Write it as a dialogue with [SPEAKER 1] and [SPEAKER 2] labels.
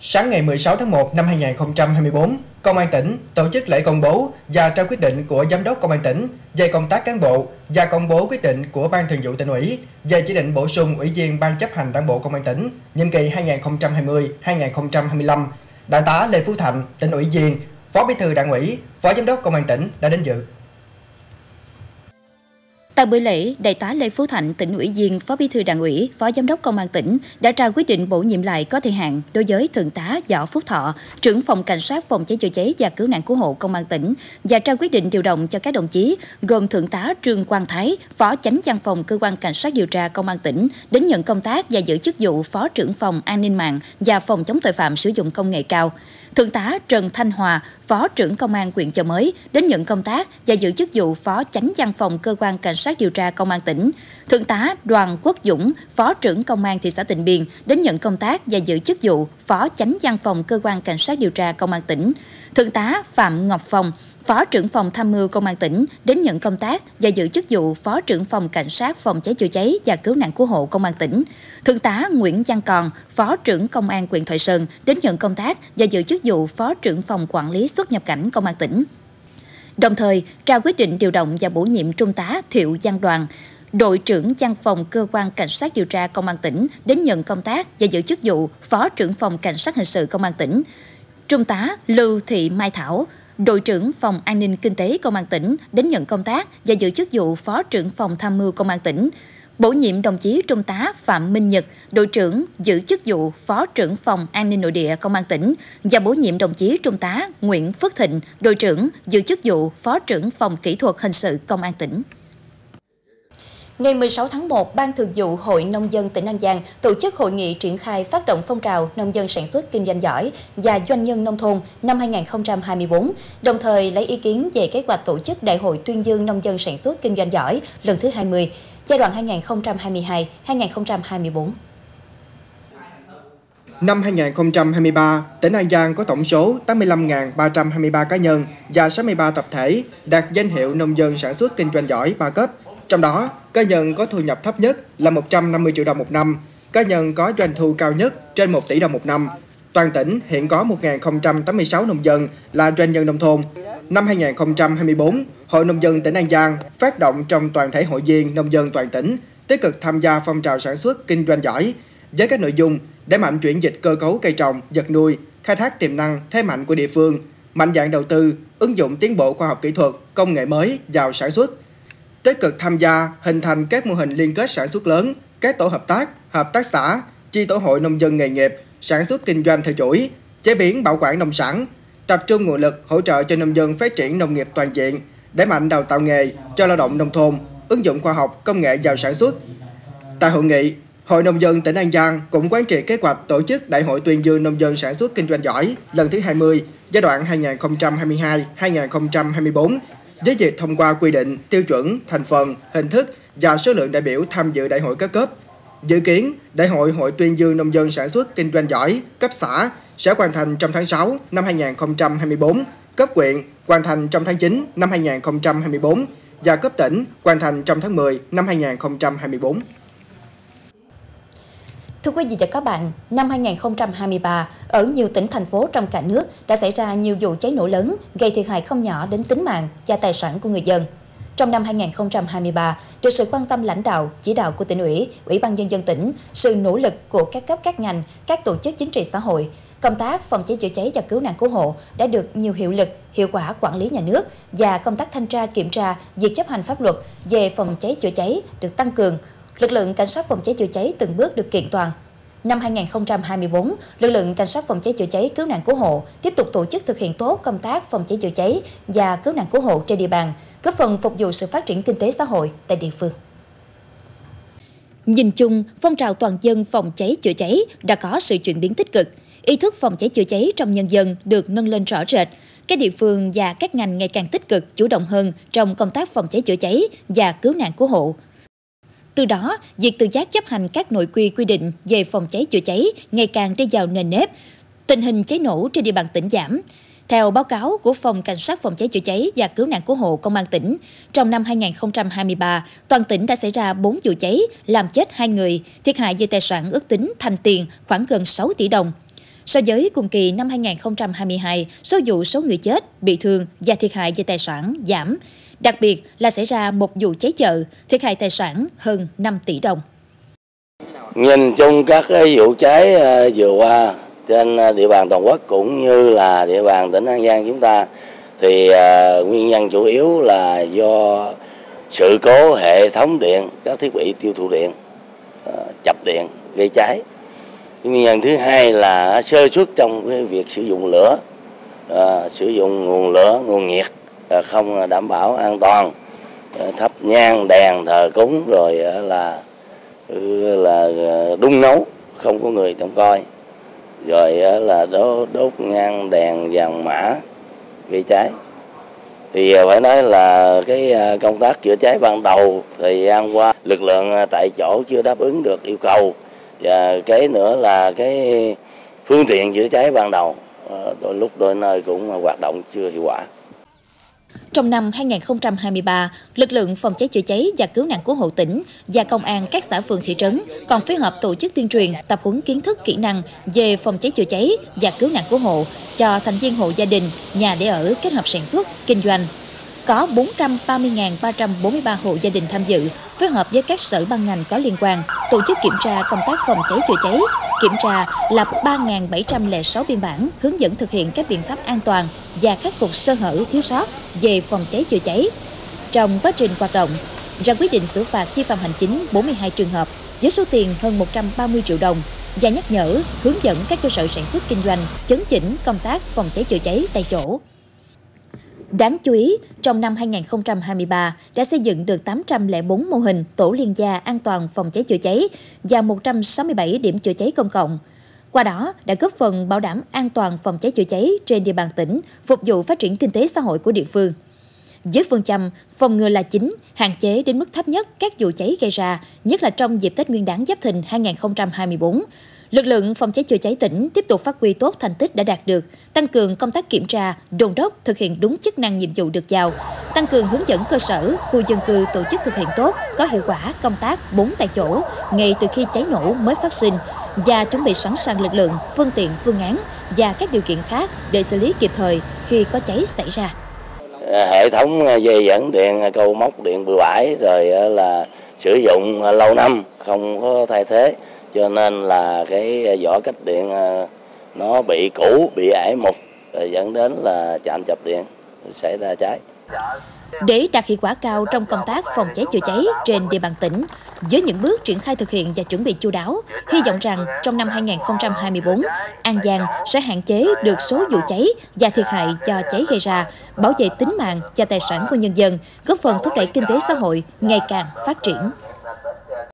[SPEAKER 1] Sáng ngày 16 tháng 1 năm 2024, Công an tỉnh tổ chức lễ công bố và trao quyết định của Giám đốc Công an tỉnh về công tác cán bộ và công bố quyết định của Ban Thường vụ tỉnh ủy về chỉ định bổ sung Ủy viên Ban chấp hành Đảng bộ Công an tỉnh nhiệm kỳ 2020-2025. Đại tá Lê Phú Thạnh, tỉnh ủy viên, Phó Bí thư Đảng ủy, Phó Giám đốc Công an tỉnh đã đến dự.
[SPEAKER 2] Tại buổi lễ, Đại tá Lê Phú Thạnh, tỉnh ủy viên, Phó Bí thư Đảng ủy, Phó Giám đốc Công an tỉnh đã trao quyết định bổ nhiệm lại có thời hạn đối với Thượng tá Võ Phúc Thọ, trưởng phòng cảnh sát phòng cháy chữa cháy và cứu nạn cứu hộ Công an tỉnh và trao quyết định điều động cho các đồng chí gồm Thượng tá Trương Quang Thái, Phó Chánh văn phòng Cơ quan Cảnh sát điều tra Công an tỉnh đến nhận công tác và giữ chức vụ Phó trưởng phòng an ninh mạng và phòng chống tội phạm sử dụng công nghệ cao. Thượng tá Trần Thanh Hòa, Phó trưởng Công an huyện Chợ Mới đến nhận công tác và giữ chức vụ Phó Chánh văn phòng Cơ quan Cảnh sát sát điều tra Công an tỉnh. Thượng tá Đoàn Quốc Dũng, Phó trưởng Công an thị xã Tịnh Biên đến nhận công tác và giữ chức vụ Phó Chánh văn phòng Cơ quan Cảnh sát điều tra Công an tỉnh. Thượng tá Phạm Ngọc Phong, Phó trưởng phòng tham mưu công an tỉnh đến nhận công tác và giữ chức vụ Phó trưởng phòng cảnh sát phòng cháy chữa cháy và cứu nạn cứu hộ công an tỉnh. Thượng tá Nguyễn Văn Còn, Phó trưởng công an huyện Thoại Sơn đến nhận công tác và giữ chức vụ Phó trưởng phòng quản lý xuất nhập cảnh công an tỉnh. Đồng thời, trao quyết định điều động và bổ nhiệm Trung tá Thiệu Giang Đoàn, đội trưởng văn phòng cơ quan cảnh sát điều tra công an tỉnh đến nhận công tác và giữ chức vụ phó trưởng phòng cảnh sát hình sự công an tỉnh. Trung tá lưu thị mai thảo đội trưởng phòng an ninh kinh tế công an tỉnh đến nhận công tác và giữ chức vụ phó trưởng phòng tham mưu công an tỉnh bổ nhiệm đồng chí trung tá phạm minh nhật, đội trưởng giữ chức vụ phó trưởng phòng an ninh nội địa công an tỉnh và bổ nhiệm đồng chí trung tá nguyễn phước thịnh, đội trưởng giữ chức vụ phó trưởng phòng kỹ thuật hình sự công an tỉnh. Ngày 16 tháng 1, Ban Thường vụ Hội Nông dân tỉnh An Giang tổ chức hội nghị triển khai phát động phong trào nông dân sản xuất kinh doanh giỏi và doanh nhân nông thôn năm 2024, đồng thời lấy ý kiến về kế hoạch tổ chức Đại hội tuyên dương nông dân sản xuất kinh doanh giỏi lần thứ 20, giai đoạn 2022-2024.
[SPEAKER 1] Năm 2023, tỉnh An Giang có tổng số 85.323 cá nhân và 63 tập thể đạt danh hiệu nông dân sản xuất kinh doanh giỏi 3 cấp – trong đó, cá nhân có thu nhập thấp nhất là 150 triệu đồng một năm, cá nhân có doanh thu cao nhất trên 1 tỷ đồng một năm. Toàn tỉnh hiện có 1.086 nông dân là doanh nhân nông thôn. Năm 2024, Hội Nông dân tỉnh An Giang phát động trong toàn thể hội viên nông dân toàn tỉnh tích cực tham gia phong trào sản xuất kinh doanh giỏi với các nội dung để mạnh chuyển dịch cơ cấu cây trồng, vật nuôi, khai thác tiềm năng thế mạnh của địa phương, mạnh dạng đầu tư, ứng dụng tiến bộ khoa học kỹ thuật, công nghệ mới vào sản xuất, tích cực tham gia hình thành các mô hình liên kết sản xuất lớn, các tổ hợp tác, hợp tác xã, chi tổ hội nông dân nghề nghiệp, sản xuất kinh doanh theo chuỗi, chế biến bảo quản nông sản, tập trung nguồn lực hỗ trợ cho nông dân phát triển nông nghiệp toàn diện, đẩy mạnh đào tạo nghề cho lao động nông thôn, ứng dụng khoa học công nghệ vào sản xuất. Tại hội nghị, Hội Nông dân tỉnh An Giang cũng quán triệt kế hoạch tổ chức Đại hội tuyên dương nông dân sản xuất kinh doanh giỏi lần thứ 20 giai đoạn 2022-2024 với việc thông qua quy định, tiêu chuẩn, thành phần, hình thức và số lượng đại biểu tham dự đại hội các cấp. Dự kiến, Đại hội Hội tuyên dương nông dân sản xuất kinh doanh giỏi cấp xã sẽ hoàn thành trong tháng 6 năm 2024, cấp huyện hoàn thành trong tháng 9 năm 2024 và cấp tỉnh hoàn thành trong tháng 10 năm 2024.
[SPEAKER 2] Thưa quý vị và các bạn, năm 2023, ở nhiều tỉnh thành phố trong cả nước đã xảy ra nhiều vụ cháy nổ lớn gây thiệt hại không nhỏ đến tính mạng và tài sản của người dân. Trong năm 2023, được sự quan tâm lãnh đạo, chỉ đạo của tỉnh ủy, ủy ban nhân dân tỉnh, sự nỗ lực của các cấp các ngành, các tổ chức chính trị xã hội, công tác phòng cháy chữa cháy và cứu nạn cứu hộ đã được nhiều hiệu lực, hiệu quả quản lý nhà nước và công tác thanh tra kiểm tra việc chấp hành pháp luật về phòng cháy chữa cháy được tăng cường, lực lượng cảnh sát phòng cháy chữa cháy từng bước được kiện toàn. Năm 2024, lực lượng cảnh sát phòng cháy chữa cháy cứu nạn cứu hộ tiếp tục tổ chức thực hiện tốt công tác phòng cháy chữa cháy và cứu nạn cứu hộ trên địa bàn, góp phần phục vụ sự phát triển kinh tế xã hội tại địa phương. Nhìn chung, phong trào toàn dân phòng cháy chữa cháy đã có sự chuyển biến tích cực. Ý thức phòng cháy chữa cháy trong nhân dân được nâng lên rõ rệt. Các địa phương và các ngành ngày càng tích cực, chủ động hơn trong công tác phòng cháy chữa cháy và cứu nạn cứu hộ, từ đó, việc tự giác chấp hành các nội quy quy định về phòng cháy chữa cháy ngày càng đi vào nền nếp. Tình hình cháy nổ trên địa bàn tỉnh giảm. Theo báo cáo của Phòng Cảnh sát phòng cháy chữa cháy và cứu nạn cứu hộ Công an tỉnh, trong năm 2023, toàn tỉnh đã xảy ra 4 vụ cháy, làm chết 2 người, thiệt hại về tài sản ước tính thành tiền khoảng gần 6 tỷ đồng. So với cùng kỳ năm 2022, số vụ số người chết, bị thương và thiệt hại về tài sản giảm, đặc biệt là xảy ra một vụ cháy chợ, thiệt hại tài sản hơn 5 tỷ đồng.
[SPEAKER 3] Nhìn chung các cái vụ cháy ờ, vừa qua trên ờ, địa bàn toàn quốc cũng như là địa bàn tỉnh An Giang chúng ta thì ờ, nguyên nhân chủ yếu là do sự cố hệ thống điện, các thiết bị tiêu thụ điện chập điện gây cháy. Nguyên nhân thứ hai là sơ suất trong cái việc sử dụng lửa, sử dụng nguồn lửa, nguồn nhiệt Ờ, không đảm bảo an toàn, ờ, thắp nhang đèn thờ cúng rồi ờ, là ừ, là đun nấu không có người trông coi. Rồi là đốt đốt nhang đèn vàng mã gây cháy thì phải nói là cái công tác chữa cháy ban đầu thời gian qua lực lượng tại chỗ chưa đáp ứng được yêu cầu. Và cái nữa là cái phương tiện chữa cháy ban đầu đôi lúc đôi nơi cũng hoạt động chưa hiệu quả
[SPEAKER 2] trong năm 2023, lực lượng phòng cháy chữa cháy và cứu nạn cứu hộ tỉnh và công an các xã phường thị trấn còn phối hợp tổ chức tuyên truyền, tập huấn kiến thức kỹ năng về phòng cháy chữa cháy và cứu nạn cứu hộ cho thành viên hộ gia đình, nhà để ở kết hợp sản xuất, kinh doanh. Có 430.343 hộ gia đình tham dự, phối hợp với các sở ban ngành có liên quan, tổ chức kiểm tra công tác phòng cháy chữa cháy, kiểm tra lập 3.706 biên bản hướng dẫn thực hiện các biện pháp an toàn và khắc phục sơ hở thiếu sót về phòng cháy chữa cháy. Trong quá trình hoạt động, ra quyết định xử phạt vi phạm hành chính 42 trường hợp với số tiền hơn 130 triệu đồng và nhắc nhở, hướng dẫn các cơ sở sản xuất kinh doanh chấn chỉnh công tác phòng cháy chữa cháy tại chỗ. Đáng chú ý, trong năm 2023 đã xây dựng được 804 mô hình tổ liên gia an toàn phòng cháy chữa cháy và 167 điểm chữa cháy công cộng. Qua đó đã góp phần bảo đảm an toàn phòng cháy chữa cháy trên địa bàn tỉnh, phục vụ phát triển kinh tế xã hội của địa phương. dưới phương châm phòng ngừa là chính, hạn chế đến mức thấp nhất các vụ cháy gây ra, nhất là trong dịp Tết Nguyên đán Giáp Thìn 2024, Lực lượng phòng cháy chữa cháy tỉnh tiếp tục phát huy tốt thành tích đã đạt được, tăng cường công tác kiểm tra, đồn đốc thực hiện đúng chức năng nhiệm vụ được giao, tăng cường hướng dẫn cơ sở, khu dân cư tổ chức thực hiện tốt, có hiệu quả công tác bốn tại chỗ ngay từ khi cháy nổ mới phát sinh và chuẩn bị sẵn sàng lực lượng, phương tiện, phương án và các điều kiện khác để xử lý kịp thời khi có cháy xảy ra.
[SPEAKER 3] Ờ, hệ thống ờ, dây dẫn điện, ờ, câu móc điện bừa bãi rồi là sử dụng lâu năm không có thay thế cho nên là cái ờ, vỏ cách điện ờ, nó bị cũ bị ải mục ờ, dẫn đến là chạm chập điện xảy ra cháy
[SPEAKER 2] để đạt hiệu quả cao trong công tác phòng cháy chữa cháy trên địa bàn tỉnh, với những bước triển khai thực hiện và chuẩn bị chu đáo, hy vọng rằng trong năm 2024, An Giang sẽ hạn chế được số vụ cháy và thiệt hại do cháy gây ra, bảo vệ tính mạng và tài sản của nhân dân, góp phần thúc đẩy kinh tế xã hội ngày càng phát triển.